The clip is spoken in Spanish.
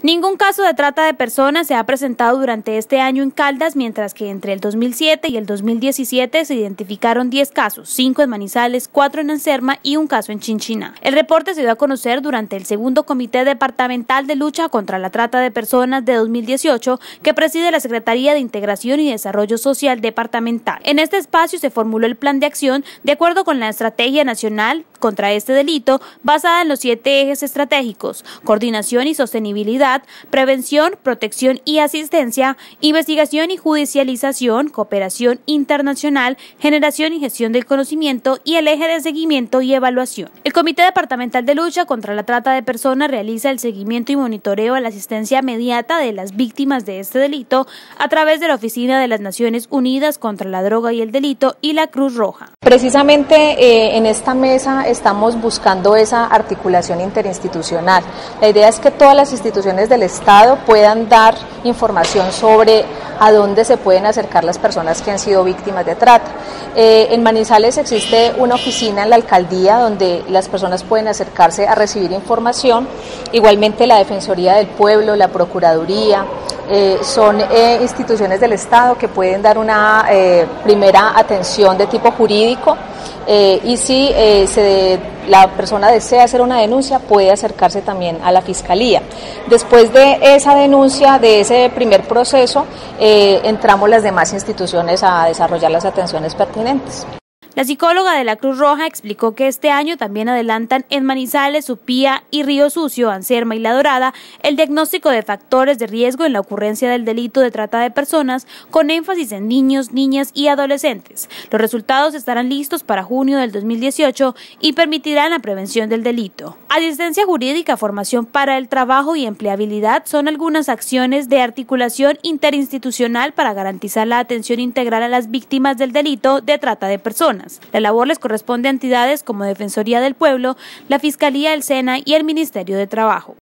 Ningún caso de trata de personas se ha presentado durante este año en Caldas, mientras que entre el 2007 y el 2017 se identificaron 10 casos, 5 en Manizales, 4 en Anserma y un caso en Chinchina. El reporte se dio a conocer durante el segundo Comité Departamental de Lucha contra la Trata de Personas de 2018 que preside la Secretaría de Integración y Desarrollo Social Departamental. En este espacio se formuló el plan de acción de acuerdo con la Estrategia Nacional contra este delito basada en los siete ejes estratégicos, coordinación y sostenibilidad, prevención, protección y asistencia, investigación y judicialización, cooperación internacional, generación y gestión del conocimiento y el eje de seguimiento y evaluación. El Comité Departamental de Lucha contra la Trata de Personas realiza el seguimiento y monitoreo a la asistencia inmediata de las víctimas de este delito a través de la Oficina de las Naciones Unidas contra la Droga y el Delito y la Cruz Roja. Precisamente eh, en esta mesa estamos buscando esa articulación interinstitucional. La idea es que todas las instituciones del Estado puedan dar información sobre a dónde se pueden acercar las personas que han sido víctimas de trata. Eh, en Manizales existe una oficina en la alcaldía donde las personas pueden acercarse a recibir información. Igualmente la Defensoría del Pueblo, la Procuraduría, eh, son eh, instituciones del Estado que pueden dar una eh, primera atención de tipo jurídico y si la persona desea hacer una denuncia puede acercarse también a la Fiscalía. Después de esa denuncia, de ese primer proceso, entramos las demás instituciones a desarrollar las atenciones pertinentes. La psicóloga de la Cruz Roja explicó que este año también adelantan en Manizales, Supía y Río Sucio, Anserma y La Dorada el diagnóstico de factores de riesgo en la ocurrencia del delito de trata de personas con énfasis en niños, niñas y adolescentes. Los resultados estarán listos para junio del 2018 y permitirán la prevención del delito. Asistencia jurídica, formación para el trabajo y empleabilidad son algunas acciones de articulación interinstitucional para garantizar la atención integral a las víctimas del delito de trata de personas. La labor les corresponde a entidades como Defensoría del Pueblo, la Fiscalía del SENA y el Ministerio de Trabajo.